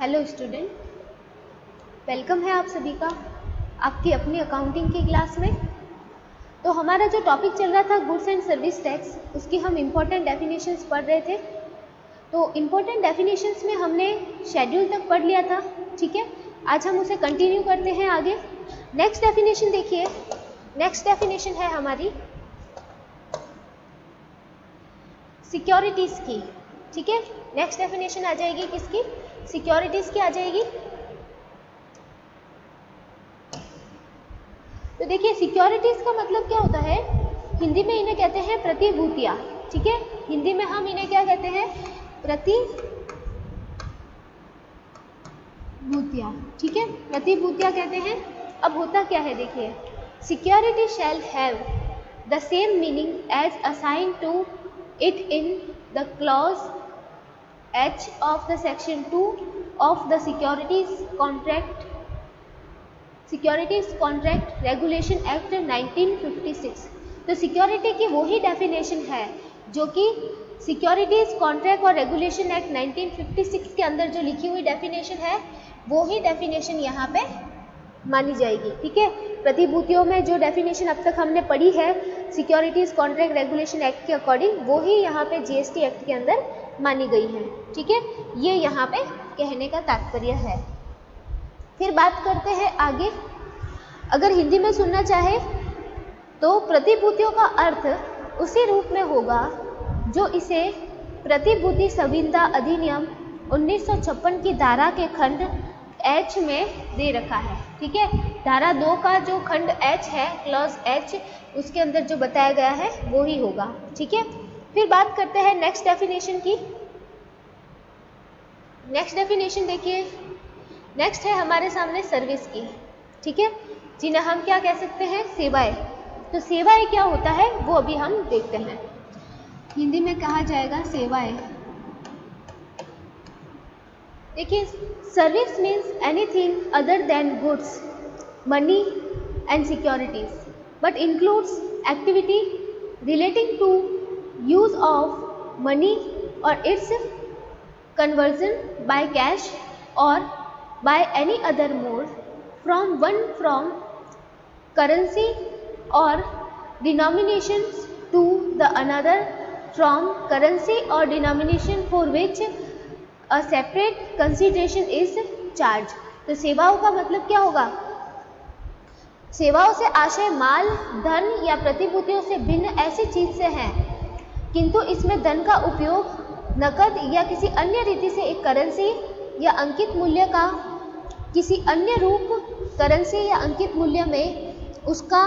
Hello student welcome है आप सभी का आपकी अपनी अकाउंटिंग की क्लास में। तो हमारा जो टॉपिक चल रहा था गुड्स एंड सर्विस टैक्स उसकी हम इम्पोर्टेंट डेफिनेशंस पढ़ रहे थे। तो इम्पोर्टेंट डेफिनेशंस में हमने शेड्यूल तक पढ़ लिया था, ठीक है? आज हम उसे कंटिन्यू करते हैं आगे। नेक्स्ट डेफिनेशन देखिए। नेक्स्ट डेफिनेशन है हमारी सिक्योरिटीज़ की, ठीक है? नेक्स्ट डेफिनेशन आ जाएगी किसकी? सिक्योरिटीज़ की आ जाएगी। तो देखिए, सिक्योरिटीज़ का मतलब क्या होता है? हिंदी में इन्हें कहते हैं प्रतिभूतियाँ, ठीक है? हिंदी में हम इन्हें क्या कहते हैं? प्रतिभूतियाँ, ठीक है? प्रतिभूतियाँ कहते हैं। अब होता क्या है, देखिए। Security shall have the same meaning as assigned to it in the clause H of the section 2 of the securities contract securities contract regulation act 1956 तो सिक्योरिटी की वही डेफिनेशन है जो कि सिक्योरिटीज कॉन्ट्रैक्ट और रेगुलेशन एक्ट 1956 के अंदर जो लिखी हुई डेफिनेशन है, वो ही डेफिनेशन यहाँ पे मानी जाएगी, ठीक है? प्रतिभूतियों में जो डेफिनेशन अब तक हमने पढ़ी है सिक्योरिटीज कॉन्ट्रैक्ट रेगुलेशन एक्ट के अकॉर्डिंग वो ही यहाँ पे जीएसटी एक्ट के अंदर मानी गई है, ठीक है? ये यहाँ पे कहने का तात्पर्य है। फिर बात करते हैं आगे। अगर हिंदी में सुनना चाहे तो प्रतिभूतियों का अर्थ उसी रूप में होगा, जो इसे प्रतिभूति संविदा अधिनियम 1956 की धारा के खंड एच में दे रखा है, ठीक है? धारा दो का जो खंड एच है क्लॉज एच उसके अंदर जो बताया गया है, वो ही होगा, ठीक है? फिर बात करते हैं नेक्स्ट डेफिनेशन की। नेक्स्ट डेफिनेशन देखिए। नेक्स्ट है हमारे सामने सर्विस की, ठीक है? जिन्हें हम क्या कह सकते हैं? सेवाएँ। तो सेवाएँ क्या होता है, वो अभी हम देखते हैं। हिंदी में कहा जाएगा सेवाएँ। देखिए service means anything other than goods money and securities but includes activity relating to use of money or its conversion by cash or by any other mode from one from currency or denominations to the another from currency or denomination for which a separate consideration is charged तो सेवाओं का मतलब क्या होगा? सेवाओं से आशय, माल, धन या प्रतिभूतियों से भिन्न ऐसी चीज़ से है। किंतु इसमें धन का उपयोग नकद या किसी अन्य रीति से एक करेंसी या अंकित मूल्य का, किसी अन्य रूप करेंसी या अंकित मूल्य में उसका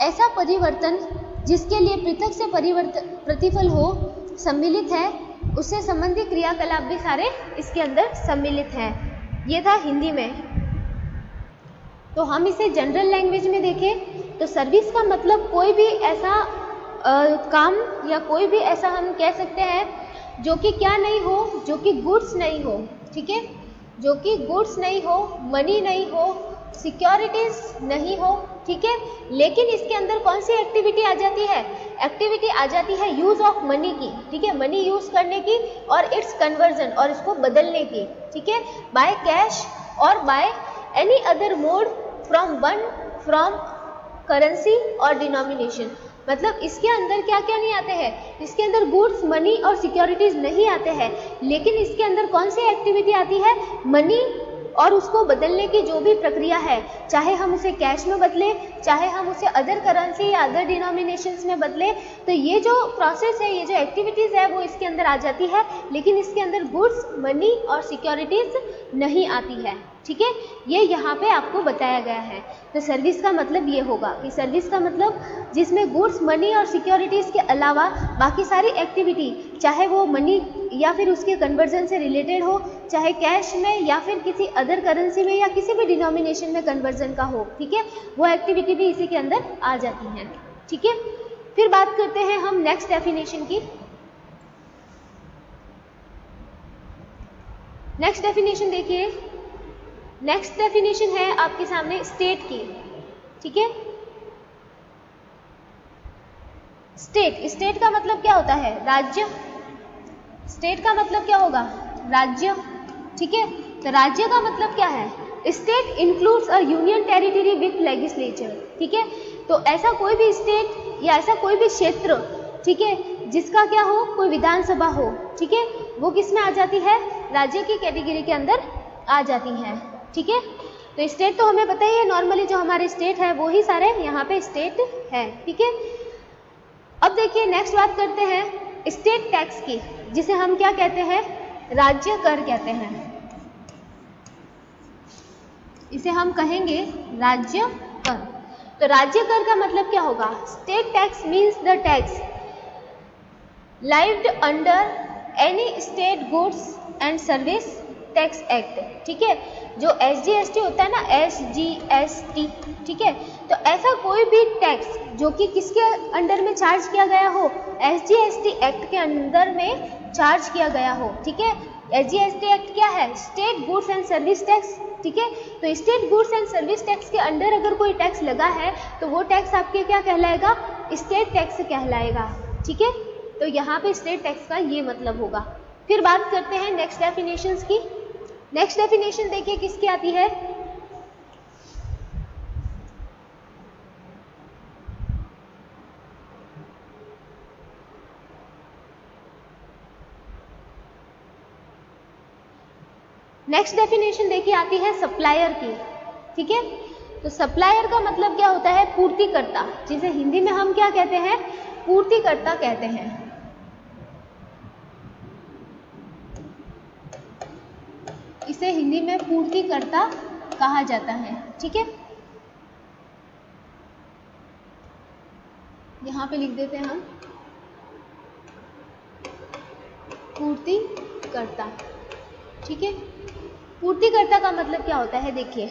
ऐसा परिवर्तन जिसके लिए पृथक से परिवर्तन प्रतिफल हो, सम्मिलित है उससे संबंधित क्रियाकलाप भी सारे इसके अंदर सम्मिलित हैं। ये था हिंदी में। तो हम इसे जनरल लैंग्वेज में देखें तो सर्विस का मतलब कोई भी ऐसा आ, काम या कोई भी ऐसा हम कह सकते हैं जो कि क्या नहीं हो जो कि गुड्स नहीं हो ठीक है? जो कि गुड्स नहीं हो मनी नहीं हो सिक्योरिटीज नहीं हो ठीक है? लेकिन इसके अंदर कौन सी एक्टिविटी आ जाती है? एक्टिविटी आ जाती है यूज़ ऑफ़ मनी की, ठीक है? मनी यूज़ करने की और इट्स कन्वर्जन और इसको बदलने की, ठीक है? बाय कैश और by any other mode from one from currency और डिनोमिनेशन मतलब इसके अंदर क्या क्या नहीं आते हैं? इसके अंदर गुड्स मनी और सिक्योरिटीज नहीं आते हैं। लेकिन इसके अंदर कौन सी एक्टिविटी आती है? मनी और उसको बदलने की जो भी प्रक्रिया है, चाहे हम उसे कैश में बदलें, चाहे हम उसे अदर करेंसी या अदर डिनोमिनेशंस में बदलें तो ये जो प्रोसेस है, ये जो एक्टिविटीज़ है, वो इसके अंदर आ जाती है, लेकिन इसके अंदर गुड्स मनी और सिक्योरिटीज़ नहीं आती है। ठीक है? ये यहाँ पे आपको बताया गया है। तो सर्विस का मतलब ये होगा कि सर्विस का मतलब जिसमें गुड्स मनी और सिक्योरिटीज़ के अलावा बाकी सारी एक्टिविटी चाहे वो मनी या फिर उसके कन्वर्जन से रिलेटेड हो, चाहे कैश में या फिर किसी अदर करेंसी में या किसी भी डिनोमिनेशन में कन्वर्जन का हो, ठीक है? वो एक्टिविटी भी इसी के अंदर आ जाती है, ठीक है? फिर बात करते हैं हम नेक्स्ट डेफिनेशन की। नेक्स्ट डेफिनेशन देखिए। नेक्स्ट डेफिनेशन है आपके सामने स्टेट की, ठीक है? स्टेट स्टेट का मतलब क्या होता है? राज्य। स्टेट का मतलब क्या होगा? राज्य। ठीक है? तो राज्य का मतलब क्या है? State includes a union territory with legislature ठीक है? तो ऐसा कोई भी स्टेट या ऐसा कोई भी क्षेत्र, ठीक है, जिसका क्या हो? कोई विधानसभा हो, ठीक है, वो किसमें आ जाती है? राज्य की कैटेगरी के अंदर आ जाती है। ठीक है? तो स्टेट तो हमें पता ही है नॉर्मली जो हमारे स्टेट है, वो ही सारे यहाँ पे स्टेट है। ठीक है? अब देखिए नेक्स्ट बात करते हैं स्टेट टैक्स की। जिसे हम क्या कहते हैं? राज्य कर कहते हैं। इसे हम कहेंगे राज्य कर। तो राज्य कर का मतलब क्या होगा? State tax means the tax levied under any state goods and service tax act, ठीक है? जो एस जी एस टी होता है ना एस जी एस टी ठीक है? तो ऐसा कोई भी टैक्स जो कि किसके अंडर में चार्ज किया गया हो S G S T act के अंदर में चार्ज किया गया हो, ठीक है? S G S T act क्या है? State goods and service tax ठीक है? तो state goods and service tax के अंडर अगर कोई टैक्स लगा है तो वो टैक्स आपके क्या कहलाएगा? स्टेट टैक्स कहलाएगा, ठीक है? तो यहाँ पे स्टेट टैक्स का ये मतलब होगा। फिर बात करते हैं नेक्स्ट डेफिनेशन की। नेक्स्ट डेफिनेशन देखिए किसकी आती है? नेक्स्ट डेफिनेशन देखिए आती है सप्लायर की, ठीक है? तो सप्लायर का मतलब क्या होता है? पूर्तिकर्ता, जिसे हिंदी में हम क्या कहते हैं? पूर्तिकर्ता कहते हैं। इसे हिंदी में पूर्तिकर्ता कहा जाता है, ठीक है? यहाँ पे लिख देते हैं हम। पूर्तिकर्ता, ठीक है? पूर्तिकर्ता का मतलब क्या होता है, देखिए।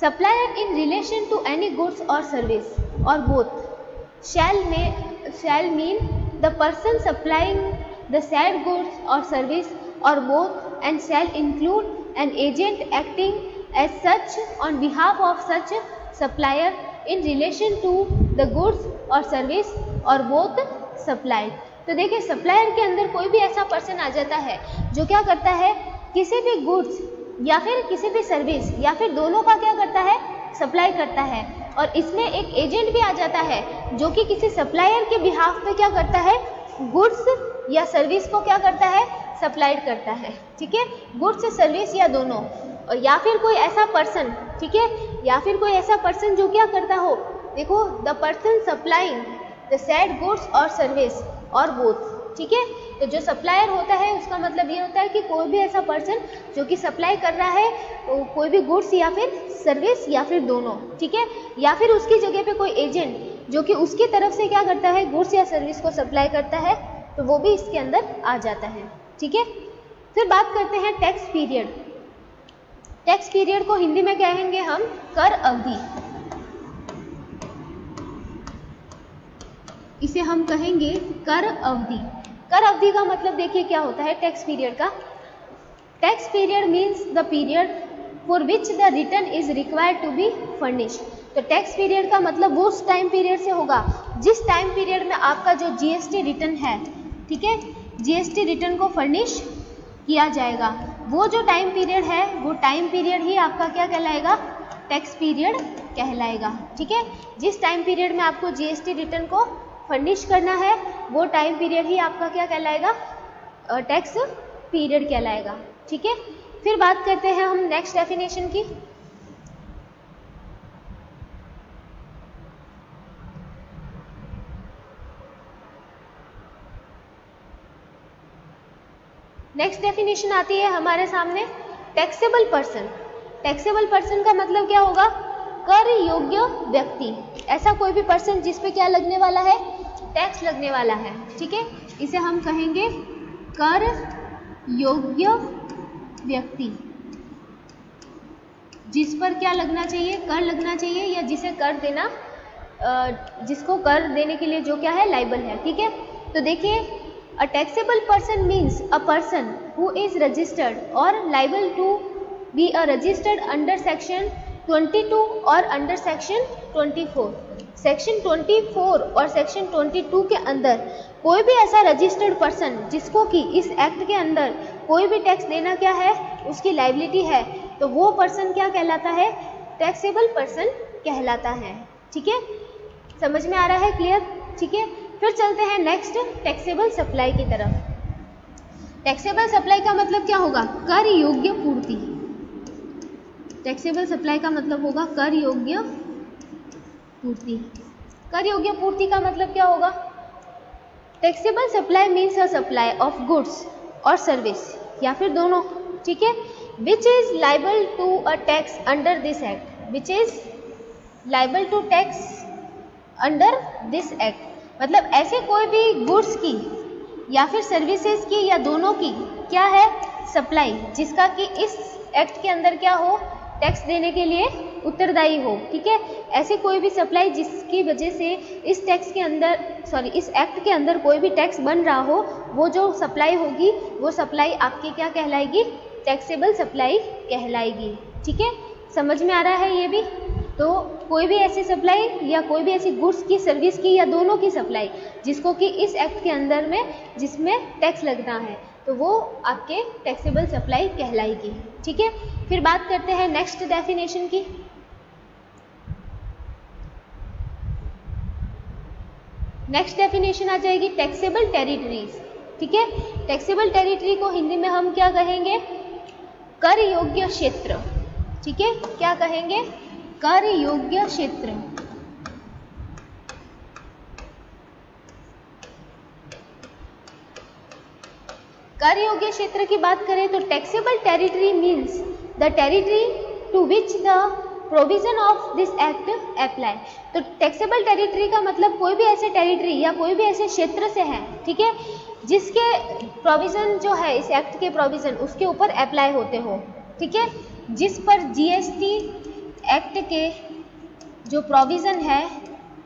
Supplier in relation to any goods और सर्विस और बोथ शैल में shall mean the person supplying the said goods और सर्विस और both and shall include an agent acting as such on behalf of such supplier in relation to the goods or service or both supplied तो देखिए supplier के अंदर कोई भी ऐसा person आ जाता है जो क्या करता है, किसी भी गुड्स या फिर किसी भी सर्विस या फिर दोनों का क्या करता है सप्लाई करता है। और इसमें एक एजेंट भी आ जाता है जो कि किसी सप्लायर के बिहाफ पे क्या करता है गुड्स या सर्विस को क्या करता है सप्लाइड करता है, ठीक है? गुड्स सर्विस या दोनों, और या फिर कोई ऐसा पर्सन ठीक है? या फिर कोई ऐसा पर्सन जो क्या करता हो? देखो the person supplying the said goods और सर्विस और बोथ ठीक है? तो जो सप्लायर होता है, उसका मतलब ये होता है कि कोई भी ऐसा पर्सन जो कि सप्लाई कर रहा है तो कोई भी गुड्स या फिर सर्विस या फिर दोनों, ठीक है? या फिर उसकी जगह पे कोई एजेंट जो कि उसकी तरफ़ से क्या करता है गुड्स या सर्विस को सप्लाई करता है तो वो भी इसके अंदर आ जाता है। ठीक है? फिर बात करते हैं टैक्स पीरियड टैक्स पीरियड को हिंदी में कहेंगे हम कर अवधि. इसे हम कहेंगे कर अवधि. कर अवधि का मतलब देखिए क्या होता है टैक्स पीरियड का. Tax period means the period for which the return is required to be furnish तो टैक्स पीरियड का मतलब वो उस टाइम पीरियड से होगा जिस टाइम पीरियड में आपका जो जीएसटी रिटर्न है. ठीक है? जीएसटी रिटर्न को फर्निश किया जाएगा। वो जो टाइम पीरियड है, वो टाइम पीरियड ही आपका क्या कहलाएगा? टैक्स पीरियड कहलाएगा। ठीक है? जिस टाइम पीरियड में आपको जीएसटी रिटर्न को फर्निश करना है, वो टाइम पीरियड ही आपका क्या कहलाएगा? टैक्स पीरियड कहलाएगा। ठीक है? फिर बात करते हैं हम नेक्स्ट डेफिनेशन की। नेक्स्ट डेफिनेशन आती है हमारे सामने टैक्सेबल पर्सन टैक्सेबल पर्सन का मतलब क्या होगा? कर योग्य व्यक्ति. ऐसा कोई भी पर्सन जिस पे क्या लगने वाला है? टैक्स लगने वाला है. ठीक है? इसे हम कहेंगे कर योग्य व्यक्ति. जिस पर क्या लगना चाहिए? कर लगना चाहिए या जिसे कर देना जिसको कर देने के लिए जो क्या है? लाइबल है. ठीक है? तो देखिए A taxable person means a person who is registered or liable to be a registered under section 22 or under section 24. Section 24 और सेक्शन 22 के अंदर कोई भी ऐसा रजिस्टर्ड पर्सन जिसको कि इस एक्ट के अंदर कोई भी टैक्स देना क्या है, उसकी लाइबिलिटी है तो वो पर्सन क्या कहलाता है? टैक्सेबल पर्सन कहलाता है। ठीक है? समझ में आ रहा है क्लियर ठीक है? फिर चलते हैं नेक्स्ट टैक्सेबल सप्लाई की तरफ़। टैक्सेबल सप्लाई का मतलब क्या होगा? कर योग्य पूर्ति। टैक्सेबल सप्लाई का मतलब होगा कर योग्य पूर्ति। कर योग्य पूर्ति का मतलब क्या होगा? Taxable supply means a supply of goods और सर्विस या फिर दोनों, ठीक है? Which is liable to a tax under this act which is liable to tax under this act मतलब ऐसे कोई भी गुड्स की या फिर सर्विसेज़ की या दोनों की क्या है सप्लाई जिसका कि इस एक्ट के अंदर क्या हो टैक्स देने के लिए उत्तरदायी हो, ठीक है? ऐसी कोई भी सप्लाई जिसकी वजह से इस टैक्स के अंदर सॉरी इस एक्ट के अंदर कोई भी टैक्स बन रहा हो, वो जो सप्लाई होगी, वो सप्लाई आपकी क्या कहलाएगी? टैक्सेबल सप्लाई कहलाएगी, ठीक है? समझ में आ रहा है ये भी? तो कोई भी ऐसी सप्लाई या कोई भी ऐसी गुड्स की सर्विस की या दोनों की सप्लाई जिसको कि इस एक्ट के अंदर में, जिसमें टैक्स लगना है तो वो आपके टैक्सेबल सप्लाई कहलाएगी। ठीक है? फिर बात करते हैं नेक्स्ट डेफिनेशन की। नेक्स्ट डेफिनेशन आ जाएगी टैक्सेबल टेरिटरीज ठीक है? टैक्सेबल टेरिटरी को हिंदी में हम क्या कहेंगे? कर योग्य क्षेत्र। ठीक है? क्या कहेंगे? कर योग्य क्षेत्र। कर योग्य क्षेत्र की बात करें तो taxable territory means the territory to which the provision of this act apply तो टैक्सेबल टेरिटरी का मतलब कोई भी ऐसे टेरिटरी या कोई भी ऐसे क्षेत्र से है, ठीक है? जिसके प्रोविज़न जो है, इस एक्ट के प्रोविज़न उसके ऊपर अप्लाई होते हो, ठीक है? जिस पर जीएसटी एक्ट के जो प्रोविज़न है,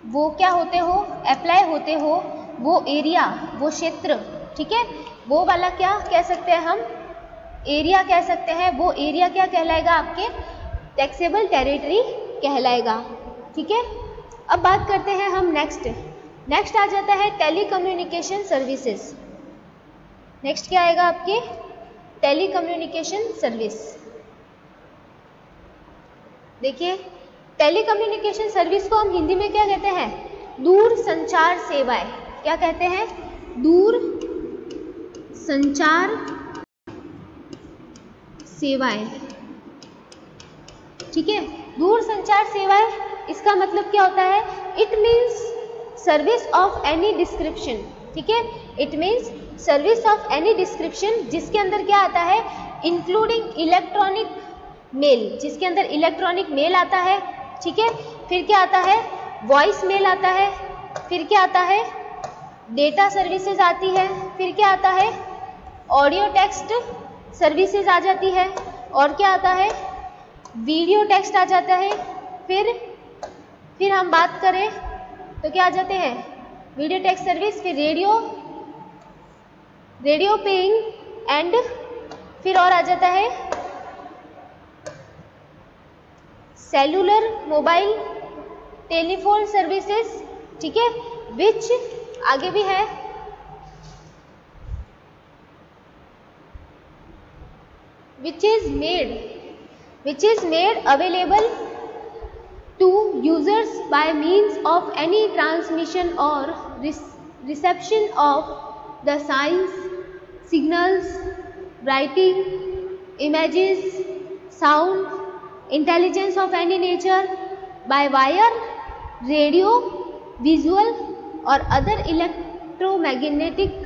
वो क्या होते हो? अप्लाई होते हो वो एरिया वो क्षेत्र, ठीक है? वो वाला क्या कह सकते हैं हम? एरिया कह सकते हैं। वो एरिया क्या कहलाएगा? आपके टैक्सेबल टेरिटरी कहलाएगा, ठीक है? अब बात करते हैं हम नेक्स्ट नेक्स्ट आ जाता है टेली कम्युनिकेशन सर्विसेज़ नेक्स्ट क्या आएगा आपके? टेली कम्युनिकेशन सर्विस देखिए टेली कम्युनिकेशन सर्विस को हम हिंदी में क्या कहते हैं? दूर संचार सेवाएँ। क्या कहते हैं? दूर संचार सेवाएँ। ठीक है? दूर संचार सेवाएँ, इसका मतलब क्या होता है? It means service of any description ठीक है? It means service of any description जिसके अंदर क्या आता है? इंक्लूडिंग इलेक्ट्रॉनिक मेल, जिसके अंदर इलेक्ट्रॉनिक मेल आता है, ठीक है? फिर क्या आता है? वॉइस मेल आता है, फिर क्या आता है? डेटा सर्विसेज़ आती है, फिर क्या आता है? ऑडियो टेक्स्ट सर्विसेज़ आ जाती है, और क्या आता है? वीडियो टेक्स्ट आ जाता है, फिर फिर हम बात करें तो क्या आ जाते हैं? वीडियो टेक्स्ट सर्विस फिर रेडियो रेडियो पेइंग एंड फिर और आ जाता है सेलुलर मोबाइल टेलीफोन सर्विसेज़ ठीक है? विच आगे भी है? Which is made which is made available to users by means of any transmission और reception of the signs signals writing images sound intelligence of any nature by wire, radio, visual or other electromagnetic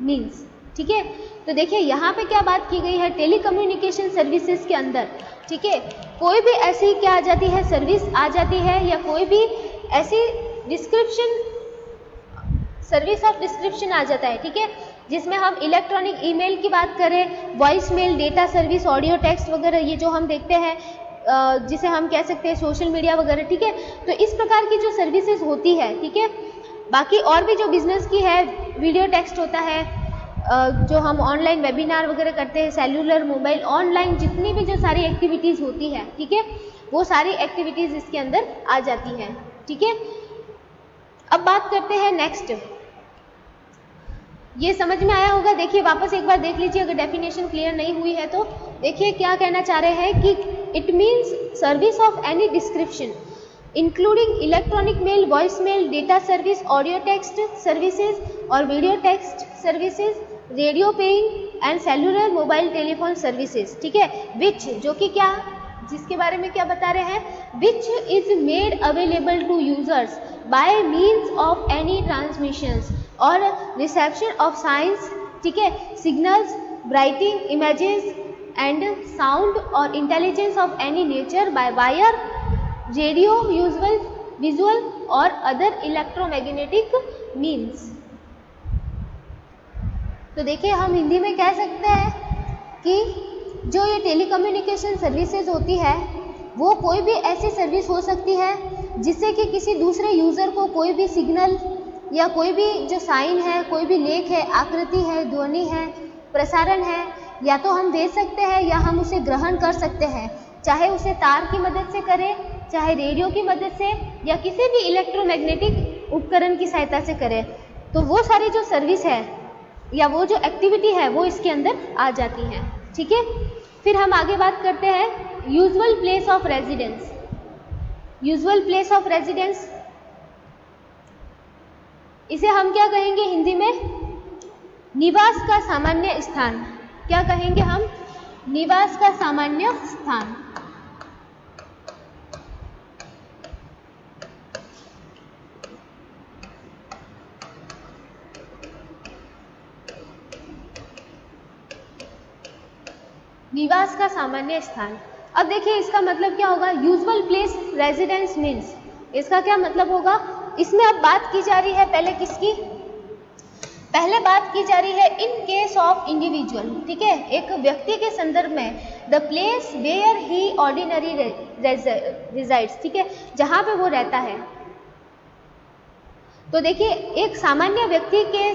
means. ठीक है? तो देखिए, यहाँ पे क्या बात की गई है? टेली कम्युनिकेशन सर्विसेज़ के अंदर, ठीक है? कोई भी ऐसी क्या आ जाती है? सर्विस आ जाती है या कोई भी ऐसी डिस्क्रिप्शन सर्विस ऑफ़ डिस्क्रिप्शन आ जाता है, ठीक है? जिसमें हम इलेक्ट्रॉनिक ईमेल की बात करें voice mail data service audio text वगैरह, ये जो हम देखते हैं जिसे हम कह सकते हैं सोशल मीडिया वगैरह, ठीक है? तो इस प्रकार की जो सर्विसेज़ होती है, ठीक है? बाकी और भी जो बिज़नेस की है वीडियो टेक्स्ट होता है जो हम ऑनलाइन वेबिनार वगैरह करते हैं सेलुलर मोबाइल ऑनलाइन जितनी भी जो सारी एक्टिविटीज़ होती है, ठीक है? वो सारी एक्टिविटीज़ इसके अंदर आ जाती हैं, ठीक है? अब बात करते हैं नेक्स्ट ये समझ में आया होगा? देखिए, वापस एक बार देख लीजिए, अगर डेफिनेशन क्लियर नहीं हुई है तो। देखिए, क्या कहना चाह रहे हैं कि it means service of any description including electronic mail voice mail data service audio text services और video text services radio paging and cellular mobile telephone services ठीक है? विच जो कि क्या, जिसके बारे में क्या बता रहे हैं? Which is made available to users by means of any transmissions और रिसेप्शन ऑफ़ साइंस ठीक है? Signals writing images and sound और intelligence of any nature by wire radio usual visual और अदर इलेक्ट्रोमैग्नेटिक मीन्स तो देखिए, हम हिंदी में कह सकते हैं कि जो ये टेलीकम्युनिकेशन सर्विसेज़ होती है, वो कोई भी ऐसी सर्विस हो सकती है जिससे कि किसी दूसरे यूज़र को कोई भी सिग्नल या कोई भी जो साइन है, कोई भी लेख है, आकृति है, ध्वनि है, प्रसारण है या तो हम दे सकते हैं या हम उसे ग्रहण कर सकते हैं। चाहे उसे तार की मदद से करें, चाहे रेडियो की मदद से, या किसी भी इलेक्ट्रोमैग्नेटिक उपकरण की सहायता से करें तो वो सारी जो सर्विस है, या वो जो एक्टिविटी है, वो इसके अंदर आ जाती है। ठीक है? फिर हम आगे बात करते हैं usual place of residence usual place of residence इसे हम क्या कहेंगे हिंदी में? निवास का सामान्य स्थान। क्या कहेंगे हम? निवास का सामान्य स्थान। निवास का सामान्य स्थान। अब देखिए, इसका मतलब क्या होगा? यूजुअल प्लेस रेजिडेंस मीन्स इसका क्या मतलब होगा? इसमें अब बात की जा रही है पहले किसकी? पहले बात की जा रही है इन केस ऑफ़ इंडिविजुअल ठीक है? एक व्यक्ति के संदर्भ में the place where he ordinary resides ठीक है? जहाँ पे वो रहता है। तो देखिए, एक सामान्य व्यक्ति के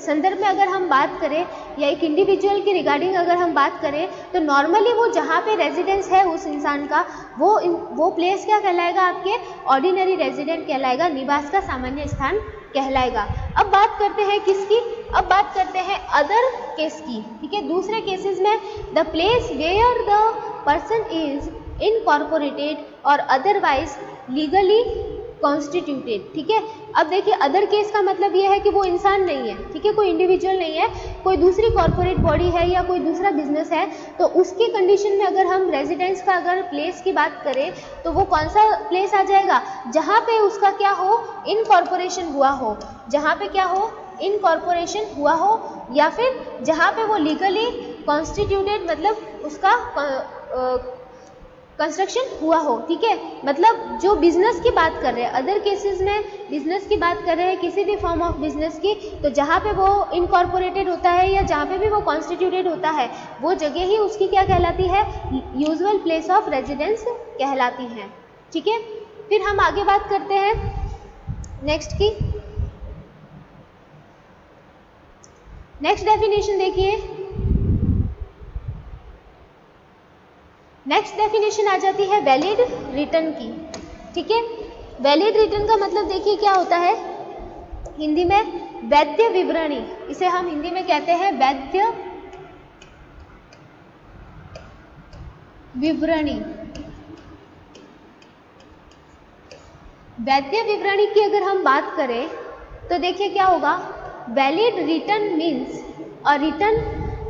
संदर्भ में अगर हम बात करें, या एक इंडिविजुअल की रिगार्डिंग अगर हम बात करें तो नॉर्मली वो जहाँ पे रेजिडेंस है उस इंसान का, वो वो प्लेस क्या कहलाएगा आपके? ऑर्डिनरी रेजिडेंट कहलाएगा, निवास का सामान्य स्थान कहलाएगा। अब बात करते हैं किसकी? अब बात करते हैं अदर केस की। ठीक है? दूसरे केसेस में the place where the person is incorporated और अदरवाइज़ लीगली कॉन्स्टिट्यूटेड ठीक है? अब देखिए अदर केस का मतलब ये है कि वो इंसान नहीं है, ठीक है? कोई इंडिविजुअल नहीं है, कोई दूसरी कॉरपोरेट बॉडी है या कोई दूसरा बिज़नेस है तो उसकी कंडीशन में अगर हम रेजिडेंस का अगर प्लेस की बात करें तो वो कौन सा प्लेस आ जाएगा? जहाँ पे उसका क्या हो? इन कॉरपोरेशन हुआ हो। जहाँ पे क्या हो? इन कॉरपोरेशन हुआ हो, या फिर जहाँ पे वो लीगली कॉन्स्टिट्यूटेड मतलब उसका कंस्ट्रक्शन हुआ हो, ठीक है? मतलब जो बिज़नेस की बात कर रहे हैं अदर केसेस में बिज़नेस की बात कर रहे हैं किसी भी फॉर्म ऑफ़ बिज़नेस की तो जहाँ पे वो इनकॉर्पोरेटेड होता है या जहाँ पे भी वो कॉन्स्टिट्यूटेड होता है, वो जगह ही उसकी क्या कहलाती है? यूजल प्लेस ऑफ़ रेजिडेंस कहलाती है, ठीक है? फिर हम आगे बात करते हैं नेक्स्ट की। नेक्स्ट डेफिनेशन देखिए। नेक्स्ट डेफिनेशन आ जाती है वैलिड रिटर्न की। ठीक है? वैलिड रिटर्न का मतलब देखिए क्या होता है? हिंदी में वैद्य विवरणी, इसे हम हिंदी में कहते हैं वैद्य विवरणी। वैद्य विवरणी की अगर हम बात करें तो देखिए क्या होगा? Valid return means a return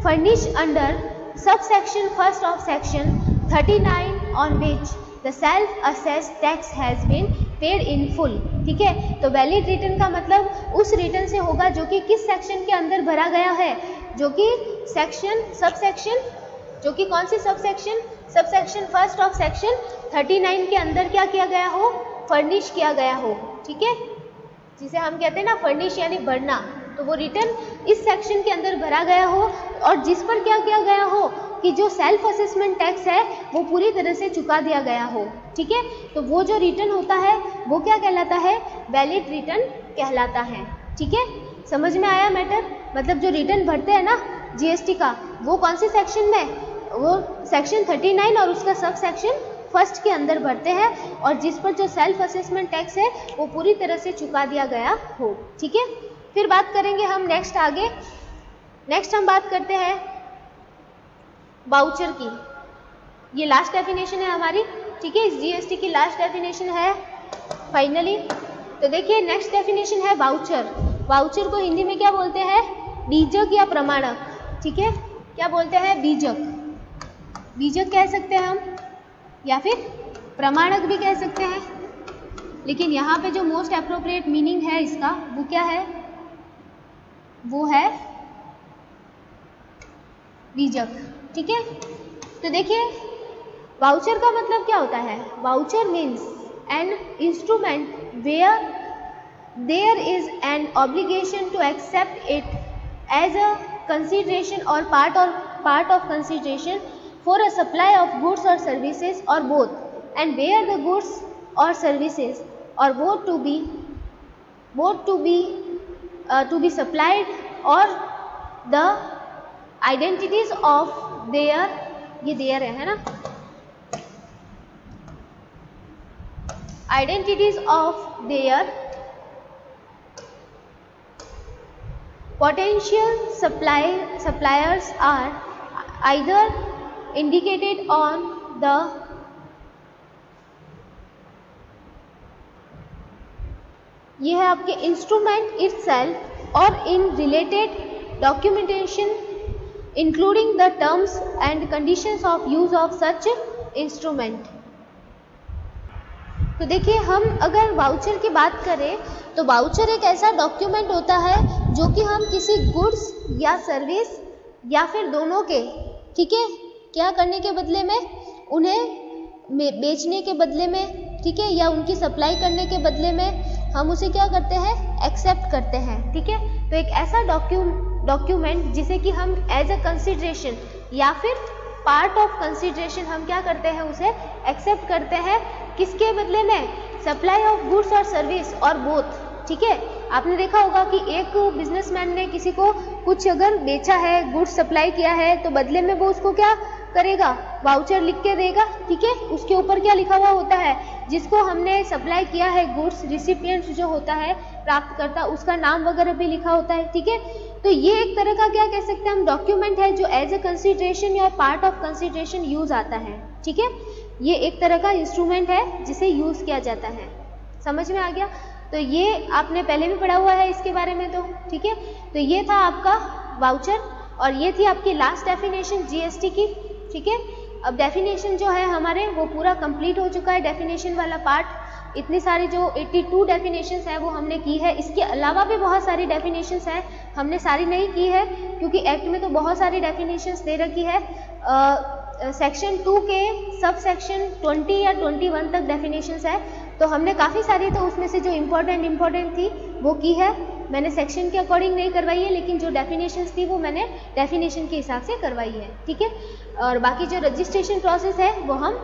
furnish under sub section first of section 39 on which the self assessed tax has been paid in full, ठीक है? तो वैलिड रिटर्न का मतलब उस रिटर्न से होगा जो कि किस सेक्शन के अंदर भरा गया है? जो कि सेक्शन सब सेक्शन जो कि कौन सी sub section sub section first of section 39 के अंदर क्या किया गया हो? फर्निश किया गया हो, ठीक है? जिसे हम कहते हैं ना फर्निश यानी भरना। तो वो रिटर्न इस सेक्शन के अंदर भरा गया हो और जिस पर क्या किया गया हो? कि जो सेल्फ असेसमेंट टैक्स है, वो पूरी तरह से चुका दिया गया हो, ठीक है? तो वो जो रिटर्न होता है, वो क्या कहलाता है? वैलिड रिटर्न कहलाता है, ठीक है? समझ में आया मैटर मतलब जो रिटर्न भरते हैं ना जीएसटी का, वो कौन से सेक्शन में? वो सेक्शन 39 और उसका सब सेक्शन फ़र्स्ट के अंदर भरते हैं और जिस पर जो सेल्फ असेसमेंट टैक्स है, वो पूरी तरह से चुका दिया गया हो, ठीक है? फिर बात करेंगे हम नेक्स्ट आगे। नेक्स्ट हम बात करते हैं बाउचर की। ये लास्ट डेफिनेशन है हमारी, ठीक है? इस जीएसटी की लास्ट डेफिनेशन है फाइनली तो देखिए नेक्स्ट डेफिनेशन है वाउचर वाउचर को हिंदी में क्या बोलते हैं? बीजक या प्रमाणक, ठीक है? क्या बोलते हैं? बीजक। बीजक कह सकते हैं हम, या फिर प्रमाणक भी कह सकते हैं। लेकिन यहाँ पे जो मोस्ट अप्रोप्रिएट मीनिंग है इसका, वो क्या है? वो है बीजक। ठीक है? तो देखिए वाउचर का मतलब क्या होता है? Voucher means an instrument where there is an obligation to accept it as a consideration और पार्ट और part of consideration for a supply of goods और सर्विसेज़ और both and where the goods और सर्विसेज़ और both to be both to be to be supplied और the identities of their ये their है ना? Identities of their potential supply suppliers are either indicated on the ये है आपके instrument it's और in related documentation including the terms and conditions of use of such instrument तो देखिए, हम अगर वाउचर की बात करें तो वाउचर एक ऐसा डॉक्यूमेंट होता है जो कि हम किसी गुड्स या सर्विस या फिर दोनों के, ठीक है, क्या करने के बदले में, उन्हें बेचने के बदले में, ठीक है, या उनकी सप्लाई करने के बदले में, हम उसे क्या करते हैं एक्सेप्ट करते हैं, ठीक है। तो एक ऐसा डॉक्यू डॉक्यूमेंट जिसे कि हम एज अ कंसिड्रेशन या फिर पार्ट ऑफ़ कंसिड्रेशन हम क्या करते हैं उसे एक्सेप्ट करते हैं। किसके बदले में? सप्लाई ऑफ़ गुड्स और सर्विस और बोथ ठीक है? आपने देखा होगा कि एक बिजनेसमैन ने किसी को कुछ अगर बेचा है गुड्स सप्लाई किया है तो बदले में वो उसको क्या करेगा? वाउचर लिख के देगा। ठीक है? उसके ऊपर क्या लिखा हुआ होता है? जिसको हमने सप्लाई किया है गुड्स रिसिपियंट जो होता है प्राप्त करता उसका नाम वगैरह भी लिखा होता है। ठीक है? तो ये एक तरह का क्या कह सकते हैं, हम डॉक्यूमेंट है जो एज ए कंसिडरेशन या पार्ट ऑफ़ कंसिडरेशन यूज़ आता है, ठीक है? ये एक तरह का इंस्ट्रूमेंट है जिसे यूज़ किया जाता है। समझ में आ गया? तो ये आपने पहले भी पढ़ा हुआ है इसके बारे में तो ठीक है? तो ये था आपका वाउचर और ये थी आपकी लास्ट डेफिनेशन जीएसटी की, ठीक है? अब डेफिनेशन जो है हमारे, वो पूरा कंप्लीट हो चुका है डेफिनेशन वाला पार्ट इतनी सारी जो 82 डेफिनेशंस है वो हमने की है। इसके अलावा भी बहुत सारी डेफिनेशंस है, हमने सारी नहीं की है, क्योंकि एक्ट में तो बहुत सारी डेफिनेशंस दे रखी है। सेक्शन टू के सब सेक्शन ट्वेंटी या ट्वेंटी वन तक डेफिनेशंस है। तो हमने काफ़ी सारी तो उसमें से जो इम्पोर्टेंट इम्पोर्टेंट थी, वो की है। मैंने सेक्शन के अकॉर्डिंग नहीं करवाई है, लेकिन जो डेफिनेशंस थी वो मैंने डेफिनेशन के हिसाब से करवाई है, ठीक है? और बाकी जो रजिस्ट्रेशन प्रोसेस है, वो हम